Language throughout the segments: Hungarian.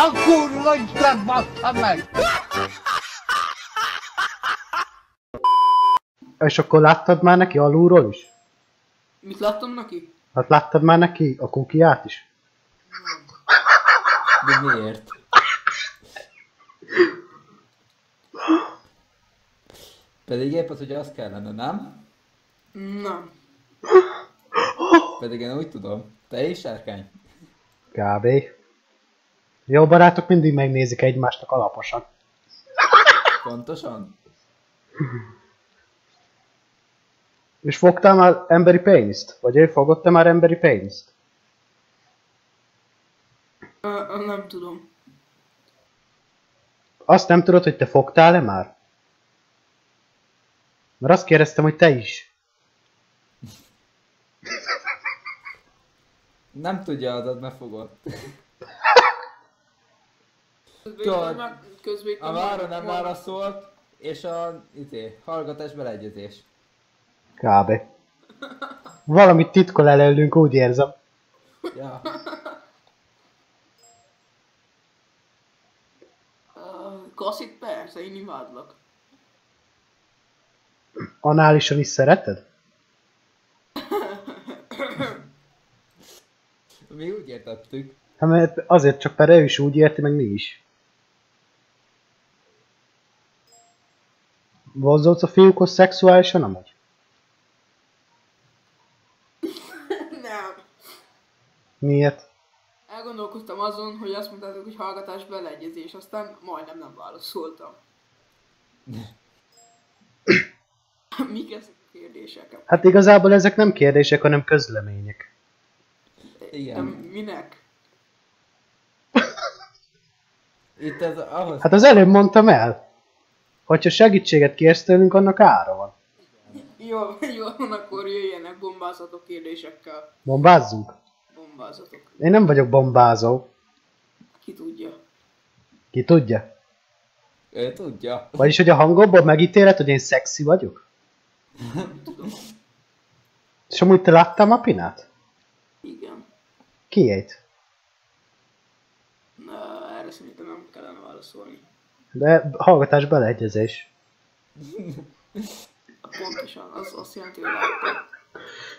A kurva Isten bassza meg! És akkor láttad már neki alulról is? Mit láttam neki? Hát láttad már neki a kukiát is? De miért? Pedig épp az, hogy az kellene, nem? Nem. Pedig én úgy tudom. Te is, sárkány? Kb. Jó barátok mindig megnézik egymásnak alaposan. Pontosan? És fogtál már emberi péniszt? Vagy ő fogott te már emberi ö, nem tudom. Azt nem tudod, hogy te fogtál-e már? Mert azt kérdeztem, hogy te is. Nem tudja az, mert fogott. Tudod, A vára nem válaszolt, és a izé, hallgatás beleegyezés. Kb. Valamit titkol előlünk, úgy érzem. Ja. Kaszit persze, én imádlak. Análisan is szereted? Mi úgy értettük. Hát mert azért csak mert ő is úgy érti, meg mi is. Vonzódsz a fiúkhoz szexuálisan amúgy? Nem. Miért? Elgondolkoztam azon, hogy azt mondtátok, hogy hallgatás beleegyezés, aztán majdnem nem válaszoltam. Mik ezek a kérdések? Hát igazából ezek nem kérdések, hanem közlemények. De Igen. minek? Itt ez ahhoz... Hát az előbb mondtam el. Hogyha segítséget kérsz tőlünk, annak ára van. Jó, jó, akkor jöjjenek bombázatok kérdésekkel. Bombázzunk. Bombázatok. Én nem vagyok bombázó. Ki tudja. Ki tudja? Ő tudja. Vagyis, hogy a hangomból megítéled, hogy én szexi vagyok? És amúgy te láttál ma Pinát? Igen. Kiét? Na, erre szerintem nem kellene válaszolni. De hallgatás beleegyezés. Pontosan, az azt jelenti, hogy.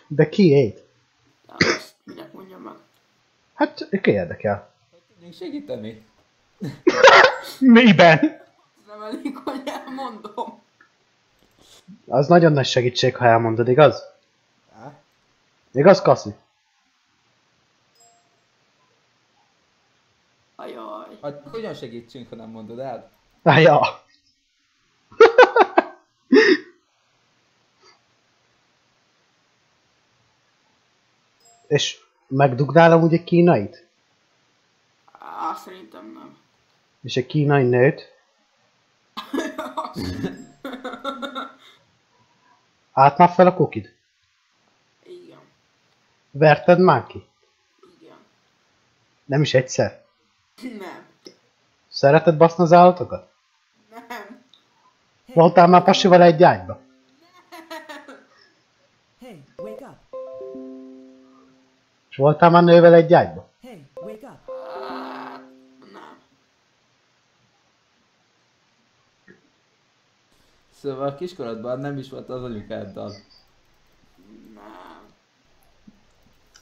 De kiét? De azt minek mondjam meg. Hát, ki érdekel? Tudjunk segíteni. Miben? Nem elég, hogy elmondom. Az nagyon nagy segítség, ha elmondod, igaz? Á, Igaz, Kassi? Ajaj. Hát hogyan segítsünk, ha nem mondod el? Ah, ja. És megdugnál amúgy egy kínait? Á, szerintem nem. És egy kínai nőt? Átmár fel a kukid? Igen. Verted már ki? Igen. Nem is egyszer. Nem. Szereted baszni az állatokat? Nem. Voltál már pasival egy ágyba? Hey, wake up. És voltál már nővel egy ágyba? Hey, wake up. Szóval kiskorodban nem is volt az anyukáddal.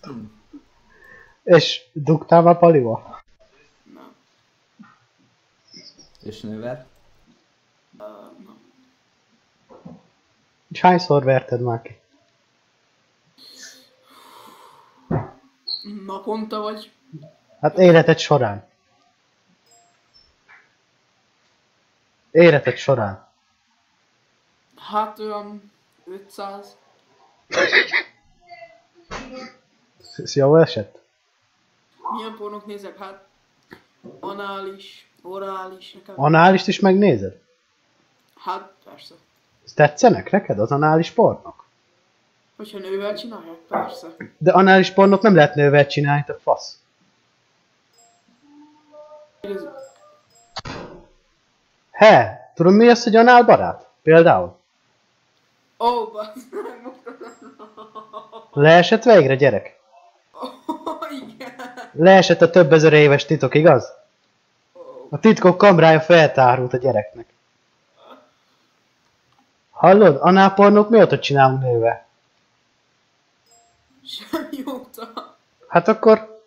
Nem. És dugtál már palival? Nem. És nővel? Ö, nem. És hányszor verted már ki? Naponta vagy? Hát életed során. Életed során. Hát olyan 500. Ez jó esett? Milyen pornók nézek? Hát anális, orális, nekem. Análist is megnézed? Hát persze. Ez tetszenek neked az anális pornok? Hogyha nővel csinálják, persze. De anális pornot nem lehet nővel csinálni, te fasz. He, tudod mi az, hogy anál barát? Például. Ó, oh. Leesett végre, gyerek? Oh, igen. Leesett a több ezer éves titok, igaz? A titkok kamrája feltárult a gyereknek. Hallod? Anápornók mióta csinálunk nőve? Semmi óta. Hát akkor...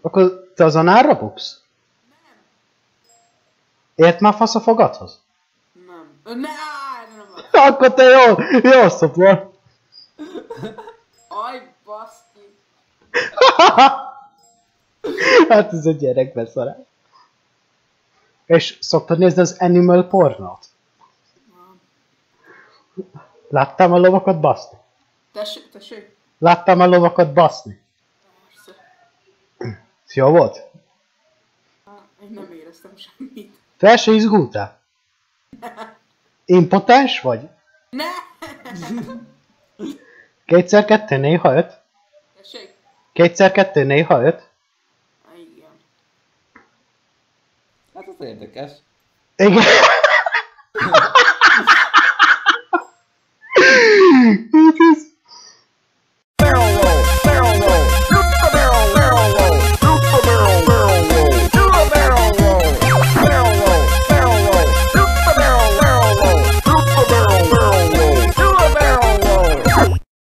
Akkor te az anára buksz? Ért már fasz a fogadhoz? Nem. Ne, nem van. Akkor te jó, jó szopol. Aj, baszki. hát ez a gyerek beszarás. És szoktad nézni az animal pornót? Láttam a lovakat baszni? Tessék, tessék. Láttam a lovakat baszni? Persze. Jó volt? Én nem éreztem semmit. Fel se izgultál? Impotens vagy? Ne! Kétszer kettő, néha öt? Tessék. Kétszer kettő, néha öt? Á, Igen. Hát az érdekes. Igen.